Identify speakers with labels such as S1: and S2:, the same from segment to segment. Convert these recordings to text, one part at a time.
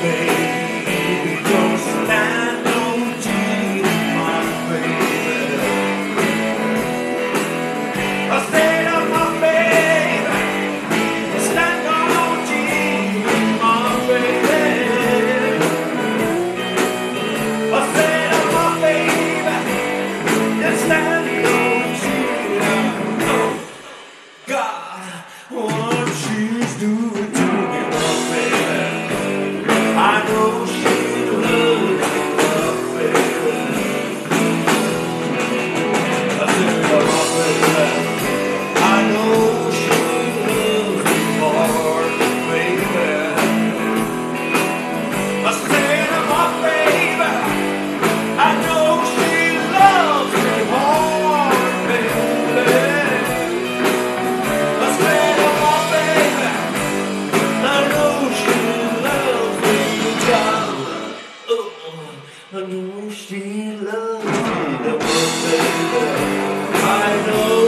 S1: baby. She loves me, the baby. I know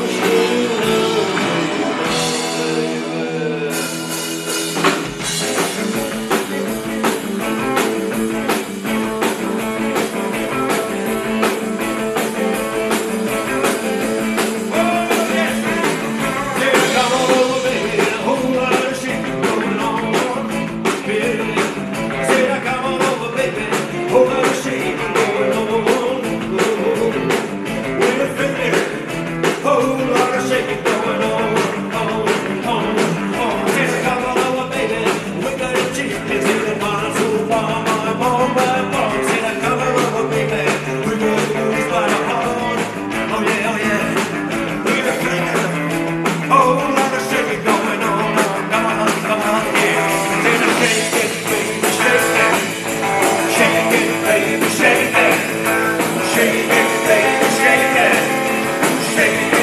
S1: Shake it,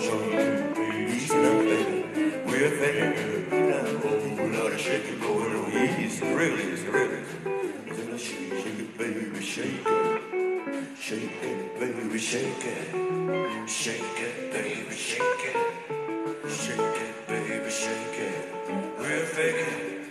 S1: shaking going on. Baby. We're fair now. Lot of shaking going on. Easy, really, easy, really. I shake, shake it, baby, shake it. Shake it, baby, shake it. Shake it, baby, shake it. Shake it, baby, shake it. We're faking.